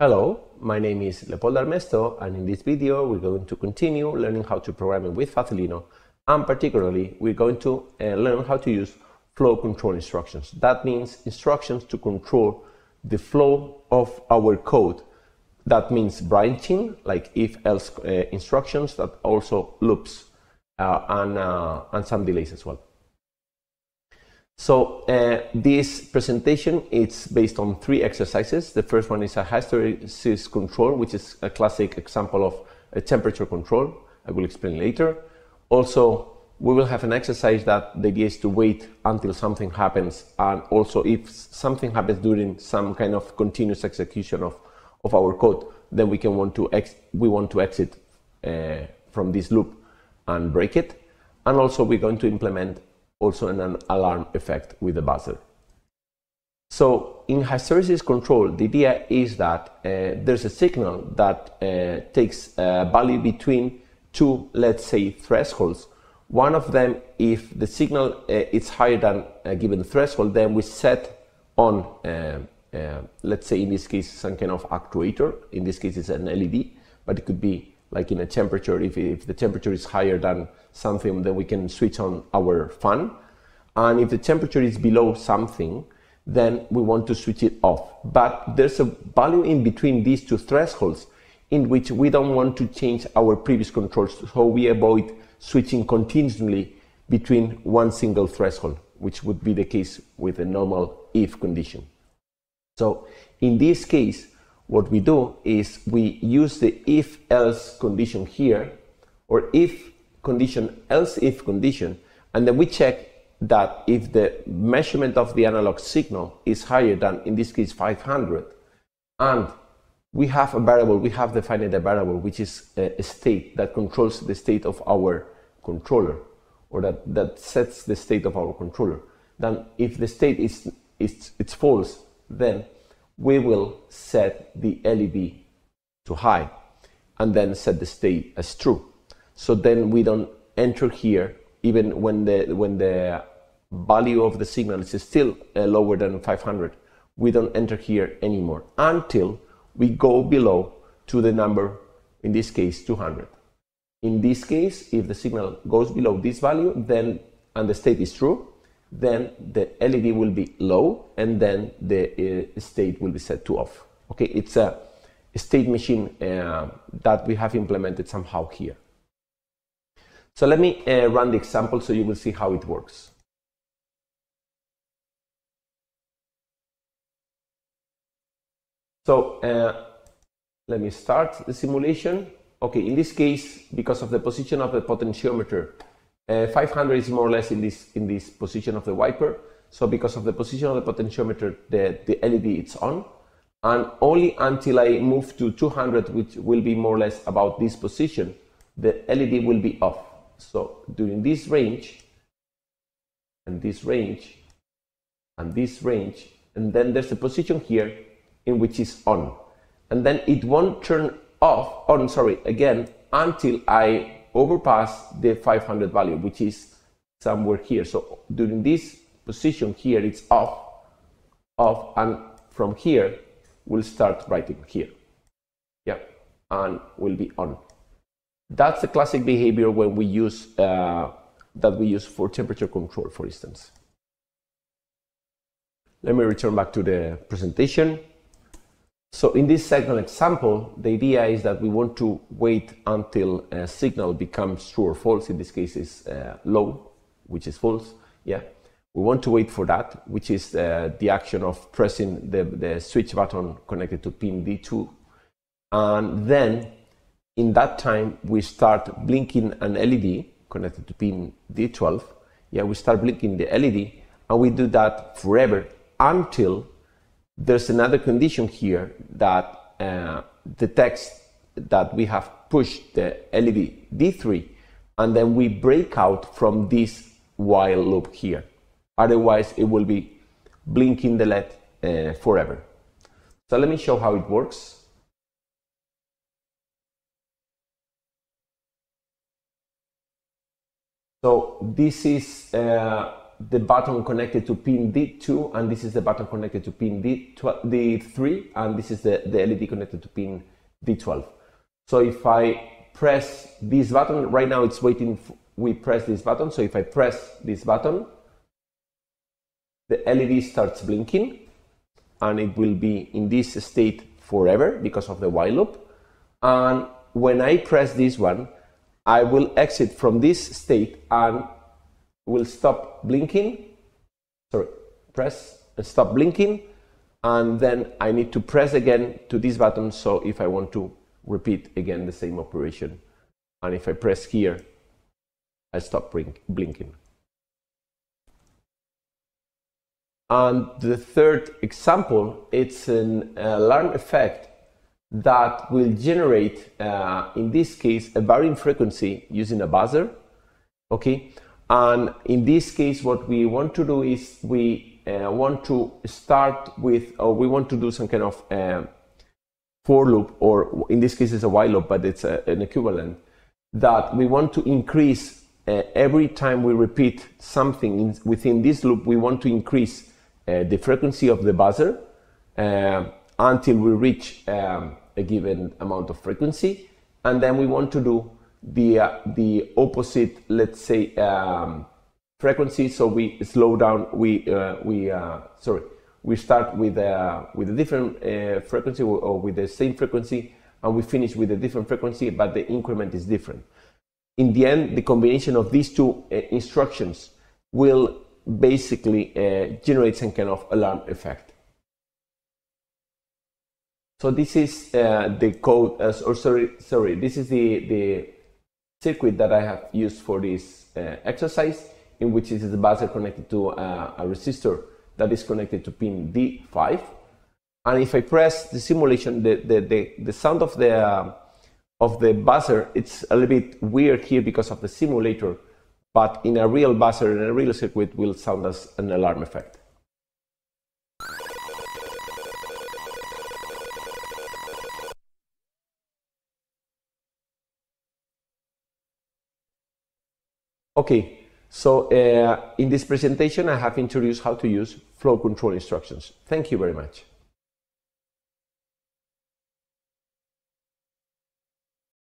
Hello, my name is Leopoldo Armesto, and in this video we're going to continue learning how to program with Facilino, and particularly we're going to uh, learn how to use flow control instructions. That means instructions to control the flow of our code. That means branching, like if-else uh, instructions, that also loops uh, and, uh, and some delays as well. So uh, this presentation is based on three exercises. The first one is a hysteresis control, which is a classic example of a temperature control. I will explain later. Also, we will have an exercise that the idea is to wait until something happens, and also if something happens during some kind of continuous execution of, of our code, then we can want to we want to exit uh, from this loop and break it. And also, we're going to implement also an alarm effect with the buzzer. So in hysteresis control, the idea is that uh, there's a signal that uh, takes a value between two, let's say, thresholds. One of them, if the signal uh, is higher than a given threshold, then we set on, uh, uh, let's say in this case, some kind of actuator. In this case, it's an LED, but it could be like in a temperature, if, if the temperature is higher than something, then we can switch on our fan. And if the temperature is below something, then we want to switch it off. But there's a value in between these two thresholds in which we don't want to change our previous controls, so we avoid switching continuously between one single threshold, which would be the case with a normal if condition. So in this case, what we do is we use the if else condition here or if condition else if condition and then we check that if the measurement of the analog signal is higher than in this case 500 and we have a variable we have defined a variable which is a, state that controls the state of our controller or that, that sets the state of our controller. Then if the state is, is it's false then we will set the LED to high and then set the state as true. So then we don't enter here even when the when the value of the signal is still uh, lower than 500. We don't enter here anymore until we go below to the number, in this case 200. In this case, if the signal goes below this value, then and the state is true, then the LED will be low and then the uh, state will be set to off. Okay, it's a state machine uh, that we have implemented somehow here. So let me uh, run the example so you will see how it works. So uh, let me start the simulation. Okay, in this case, because of the position of the potentiometer, uh, 500 is more or less in this, in this position of the wiper. So because of the position of the potentiometer, the, the LED is on. And only until I move to 200, which will be more or less about this position, the LED will be off. So during this range, and this range, and this range, and then there's a position here in which is on. And then it won't turn off, on, sorry, again, until I overpass the 500 value, which is somewhere here. So during this position here, it's off, off, and from here, we'll start writing here. Yeah, and will be on. That's the classic behavior when we use uh, that we use for temperature control, for instance. Let me return back to the presentation. So in this second example, the idea is that we want to wait until a signal becomes true or false. In this case, is uh, low, which is false. Yeah, we want to wait for that, which is uh, the action of pressing the, the switch button connected to pin D2. And then in that time, we start blinking an LED connected to pin D12. Yeah, we start blinking the LED and we do that forever until there's another condition here that uh, detects that we have pushed the LED D3 and then we break out from this while loop here. Otherwise, it will be blinking the LED uh, forever. So let me show how it works. So this is uh, the button connected to pin D2, and this is the button connected to pin D3, and this is the, the LED connected to pin D12. So if I press this button, right now it's waiting, we press this button, so if I press this button, the LED starts blinking, and it will be in this state forever because of the while loop. And when I press this one, I will exit from this state and will stop blinking. Sorry, press stop blinking. And then I need to press again to this button. So if I want to repeat again the same operation. And if I press here, I stop blinking. And the third example, it's an alarm effect that will generate, uh, in this case, a varying frequency using a buzzer. Okay, and in this case, what we want to do is we uh, want to start with, or we want to do some kind of uh, for loop, or in this case, it's a while loop, but it's a, an equivalent that we want to increase uh, every time we repeat something in, within this loop. We want to increase uh, the frequency of the buzzer uh, until we reach um, a given amount of frequency, and then we want to do the uh, the opposite, let's say, um, frequency. So we slow down. We uh, we uh, sorry. We start with a with a different uh, frequency or with the same frequency, and we finish with a different frequency, but the increment is different. In the end, the combination of these two uh, instructions will basically uh, generate some kind of alarm effect. So this is uh, the code, uh, or sorry, sorry, this is the, the circuit that I have used for this uh, exercise, in which is the buzzer connected to uh, a resistor that is connected to pin D5. And if I press the simulation, the, the, the, the sound of the, uh, of the buzzer, it's a little bit weird here because of the simulator, but in a real buzzer, in a real circuit, will sound as an alarm effect. Okay, so uh, in this presentation I have introduced how to use flow control instructions. Thank you very much.